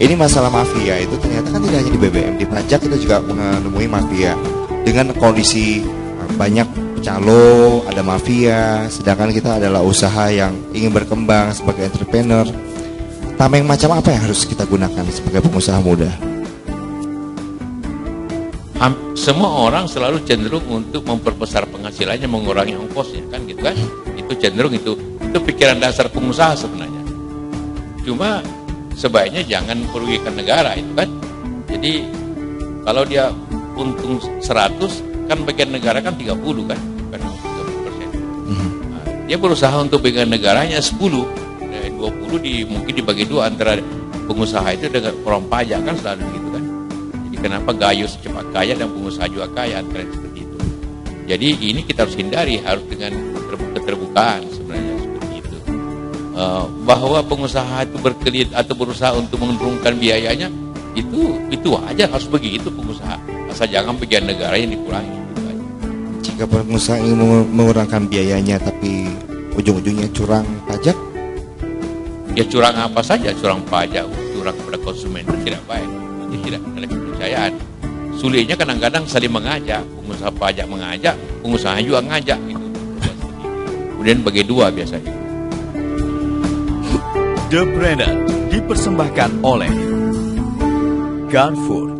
ini masalah mafia itu ternyata kan tidak hanya di BBM, di pajak kita juga menemui mafia dengan kondisi uh, banyak calo, ada mafia, sedangkan kita adalah usaha yang ingin berkembang sebagai entrepreneur. Tameng macam apa yang harus kita gunakan sebagai pengusaha muda? Semua orang selalu cenderung untuk memperbesar penghasilannya, mengurangi ongkosnya, kan gitu kan? Itu cenderung itu itu pikiran dasar pengusaha sebenarnya. Cuma sebaiknya jangan merugikan negara itu kan. Jadi kalau dia untung 100 kan bagian negara kan 30 kan, bukan 30 persen. Nah, dia berusaha untuk bagian negaranya 10, eh, 20 di mungkin dibagi dua antara pengusaha itu dengan orang pajak kan selalu gitu kan. Jadi kenapa Gayo secepat kaya dan pengusaha juga kaya antara seperti itu. Jadi ini kita harus hindari harus dengan ter- keterbukaan bahwa pengusaha itu berkelit atau berusaha untuk menurunkan biayanya itu itu aja harus begitu pengusaha. Asal jangan bagian negara yang dikurangi gitu aja. Jika pengusaha ingin mengu- mengurangkan biayanya tapi ujung-ujungnya curang pajak, ya curang apa saja curang pajak curang kepada konsumen itu tidak baik. Itu tidak ada kepercayaan. Sulitnya kadang-kadang saling mengajak pengusaha pajak mengajak pengusaha juga ngajak gitu. Kemudian bagi dua biasanya The Brainer dipersembahkan oleh Carrefour